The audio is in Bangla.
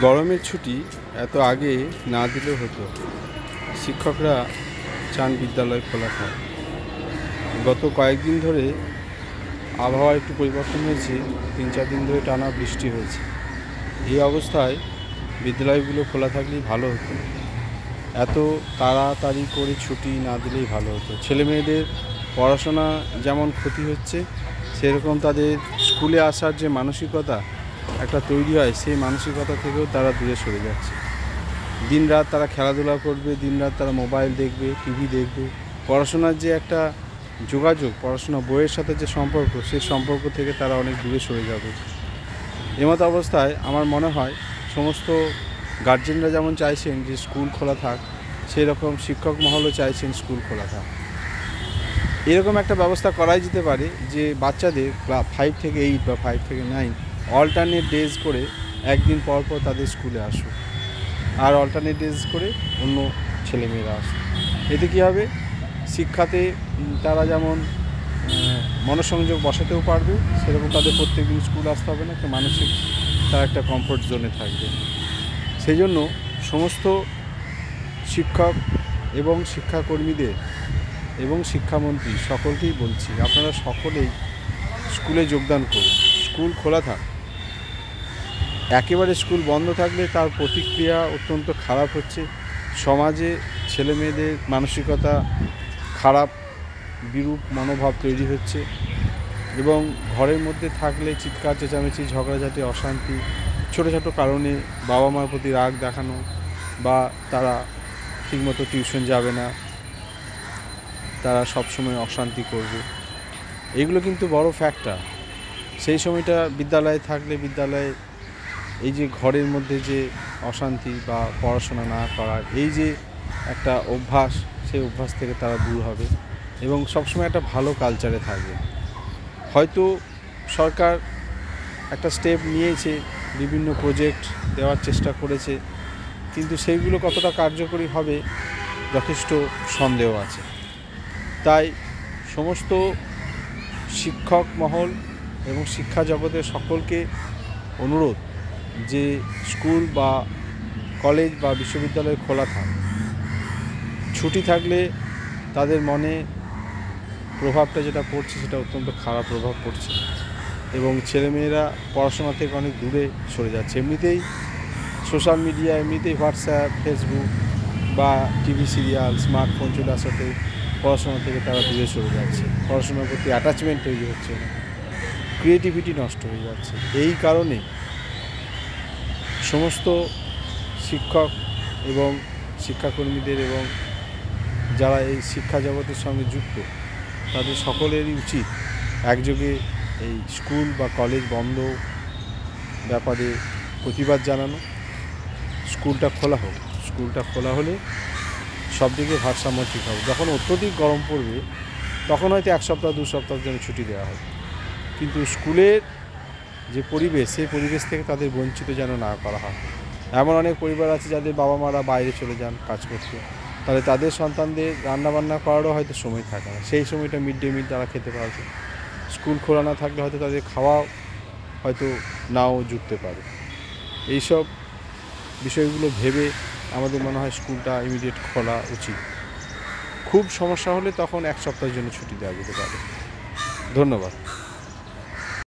গরমের ছুটি এত আগে না দিলেও হতো। শিক্ষকরা চান বিদ্যালয় খোলা থাক। গত কয়েকদিন ধরে আবহাওয়া একটু পরিবর্তন হয়েছে, তিন চার দিন ধরে টানা বৃষ্টি হয়েছে। এই অবস্থায় বিদ্যালয়গুলো খোলা থাকলেই ভালো হতো। এত তাড়াতাড়ি করে ছুটি না দিলেই ভালো হতো। ছেলে মেয়েদের পড়াশোনা যেমন ক্ষতি হচ্ছে, সেরকম তাদের স্কুলে আসার যে মানসিকতা একটা তৈরি হয়, সেই মানসিকতা থেকেও তারা দূরে সরে যাচ্ছে। দিনরাত তারা খেলাধুলা করবে দিন রাত তারা মোবাইল দেখবে, টিভি দেখবে। পড়াশোনার যে একটা যোগাযোগ, পড়াশোনা বইয়ের সাথে যে সম্পর্ক, সেই সম্পর্ক থেকে তারা অনেক দূরে সরে যাবে। এমত অবস্থায় আমার মনে হয়, সমস্ত গার্জেনরা যেমন চাইছেন যে স্কুল খোলা থাক, সেই রকম শিক্ষক মহলও চাইছেন স্কুল খোলা থাক। এরকম একটা ব্যবস্থা করাই যেতে পারে যে বাচ্চাদের ফাইভ থেকে এইট বা ফাইভ থেকে নাইন অল্টারনেট ডেজ করে একদিন পর পর তাদের স্কুলে আসুক আর অল্টারনেট ডেজ করে অন্য ছেলেমেয়েরা আসুক এতে কী হবে? শিক্ষাতে তারা যেমন মনসংযোগ বসাতেও পারবে, সেরকম তাদের প্রত্যেক দিন স্কুল আসতে হবে না, একটা মানসিক, তারা একটা কমফোর্ট জোনে থাকবে। সেই জন্য সমস্ত শিক্ষক এবং শিক্ষাকর্মীদের এবং শিক্ষামন্ত্রী সকলকেই বলছি, আপনারা সকলেই স্কুলে যোগদান করুন। স্কুল খোলা থাক। একেবারে স্কুল বন্ধ থাকলে তার প্রতিক্রিয়া অত্যন্ত খারাপ হচ্ছে। সমাজে ছেলে মেয়েদের মানসিকতা খারাপ, বিরূপ মনোভাব তৈরি হচ্ছে এবং ঘরের মধ্যে থাকলে চিৎকার, চেঁচামেচি, ঝগড়াঝাটি, অশান্তি ছোটো ছোটো কারণে বাবা মার প্রতি রাগ দেখানো বা তারা ঠিকমতো টিউশন যাবে না, তারা সবসময় অশান্তি করবে। এগুলো কিন্তু বড় ফ্যাক্টর সেই সময়টা বিদ্যালয়ে থাকলে বিদ্যালয়ে এই যে ঘরের মধ্যে যে অশান্তি বা পড়াশোনা না করার, এই যে একটা অভ্যাস, সেই অভ্যাস থেকে তারা দূর হবে এবং সবসময় একটা ভালো কালচারে থাকবে। হয়তো সরকার একটা স্টেপ নিয়েছে, বিভিন্ন প্রজেক্ট দেওয়ার চেষ্টা করেছে, কিন্তু সেইগুলো কতটা কার্যকরী হবে যথেষ্ট সন্দেহ আছে। তাই সমস্ত শিক্ষক মহল এবং শিক্ষা জগতের সকলকে অনুরোধ যে স্কুল বা কলেজ বা বিশ্ববিদ্যালয় খোলা থাক। ছুটি থাকলে তাদের মনে প্রভাবটা যেটা পড়ছে সেটা অত্যন্ত খারাপ প্রভাব পড়ছে এবং ছেলেমেয়েরা পড়াশোনা থেকে অনেক দূরে সরে যাচ্ছে। এমনিতেই সোশ্যাল মিডিয়া এমনিতেই হোয়াটসঅ্যাপ ফেসবুক বা টিভি সিরিয়াল স্মার্টফোন চলে আসাতে পড়াশোনা থেকে তারা দূরে সরে যাচ্ছে। পড়াশোনার প্রতি অ্যাটাচমেন্ট তৈরি হচ্ছে না। ক্রিয়েটিভিটি নষ্ট হয়ে যাচ্ছে। এই কারণে সমস্ত শিক্ষক এবং শিক্ষাকর্মীদের এবং যারা এই শিক্ষা জগতের সঙ্গে যুক্ত, তাদের সকলেরই উচিত একযোগে এই স্কুল বা কলেজ বন্ধ ব্যাপারে প্রতিবাদ জানানো। স্কুলটা খোলা হোক। স্কুলটা খোলা হলে সব দিকে ভারসাম্য ঠিক হবে। যখন অত্যধিক গরম পড়বে, তখন হয়তো এক সপ্তাহ, দু সপ্তাহের জন্য ছুটি দেওয়া হবে। কিন্তু স্কুলের যে পরিবেশ, সেই পরিবেশ থেকে তাদের বঞ্চিত যেন না করা হয়। এমন অনেক পরিবার আছে যাদের বাবা মারা বাইরে চলে যান কাজ করতে। তাহলে তাদের সন্তানদের রান্নাবান্না করারও হয়তো সময় থাকে না। সেই সময়টা মিড ডে মিল তারা খেতে পারবে। স্কুল খোলা না থাকলে হয়তো তাদের খাওয়া হয়তো নাও জুটতে পারে। এইসব বিষয়গুলো ভেবে আমাদের মনে হয় স্কুলটা ইমিডিয়েট খোলা উচিত। খুব সমস্যা হলে তখন এক সপ্তাহের জন্য ছুটি দেওয়া যেতে পারে। ধন্যবাদ।